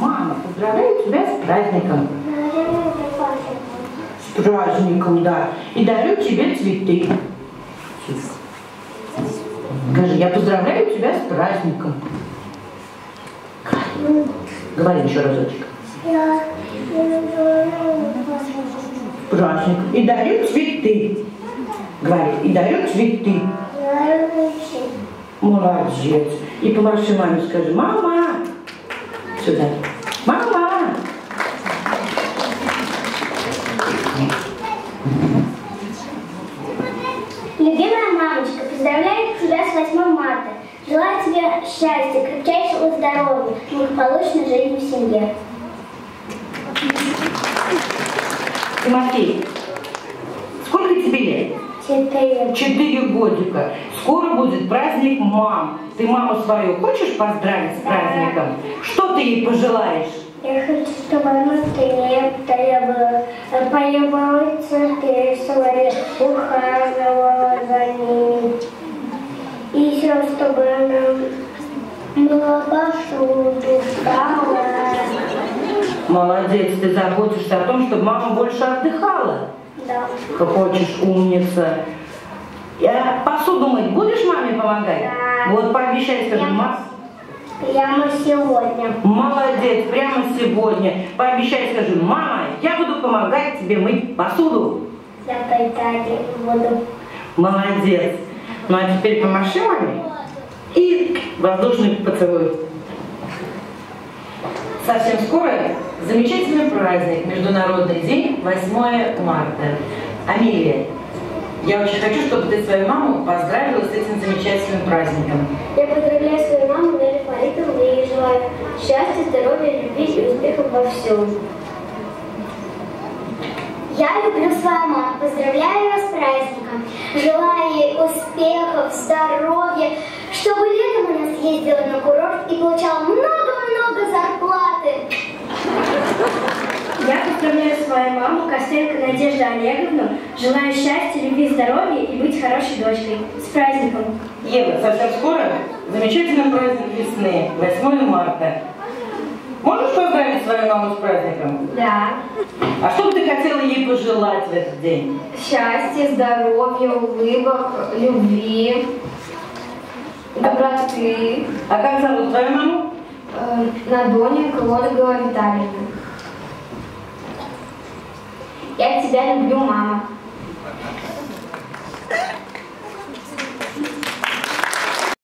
Мама, поздравляю тебя с праздником. С праздником, да. И дарю тебе цветы. Скажи, я поздравляю тебя с праздником. Говори еще разочек. С праздником. И дарю цветы. Говори, и дарю цветы. Молодец. И помаши маме, скажи, мама. Сюда. Мама. Любимая мамочка, поздравляю тебя с 8 марта. Желаю тебе счастья, крепчайшего здоровья, благополучной жизни в семье. Тимофей, сколько тебе лет? Четыре. Четыре годика. Скоро будет праздник мам. Ты маму свою хочешь поздравить с праздником? Что ты ей пожелаешь? Я хочу, чтобы она была, поливала цветы свои, ухаживала за ними. И еще, чтобы она была посуду, встала. Молодец, ты заботишься о том, чтобы мама больше отдыхала. Да. Хочешь, умница. Я посуду мыть будешь маме помогать? Да. Вот пообещай, скажи, Я- мам. Прямо сегодня. Молодец, прямо сегодня. Пообещай, скажи, мама, я буду помогать тебе мыть посуду. Я поедать буду. Молодец. Ну а теперь помаши маме и воздушный поцелуй. Совсем скоро замечательный праздник, Международный день 8 марта. Амелия, я очень хочу, чтобы ты свою маму поздравила с этим замечательным праздником. Я поздравляю свою маму Нелли Фаритовну и ей желаю счастья, здоровья, любви и успехов во всем. Я люблю свою маму, поздравляю ее с праздником. Желаю ей успехов, здоровья, чтобы летом она съездила на свою маму Костенко Надежду Олеговну. Желаю счастья, любви, здоровья и быть хорошей дочкой. С праздником! Ева, совсем скоро замечательный праздник весны, 8 марта. Можешь поздравить свою маму с праздником? Да. А что бы ты хотела ей пожелать в этот день? Счастья, здоровья, улыбок, любви, доброты. А как зовут твою маму? Э, Надоненко Ольга Витальевна. Я тебя люблю, мама.